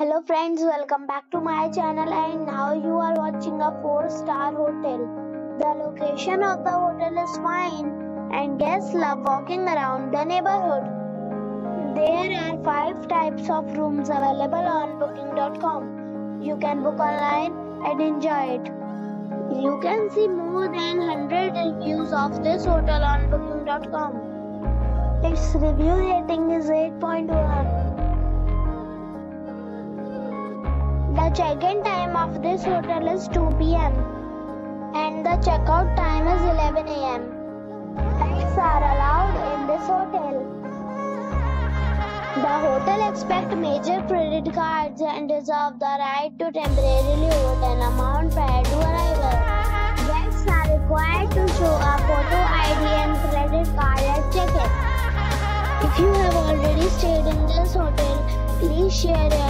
Hello friends, welcome back to my channel and now you are watching a 4 star hotel. The location of the hotel is fine and guests love walking around the neighborhood. There are 5 types of rooms available on booking.com. You can book online and enjoy it. You can see more than 100 reviews of this hotel on booking.com. Its review rating is 8.1. The check-in time of this hotel is 2 p.m. and the checkout time is 11 a.m. Pets are allowed in this hotel. The hotel accepts major credit cards and reserves the right to temporarily hold an amount prior to arrival. Guests are required to show a photo ID and credit card at check-in. If you have already stayed in this hotel, please share your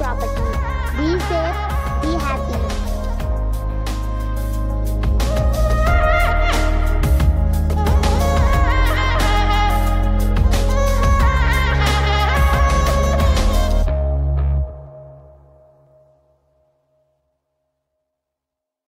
we'll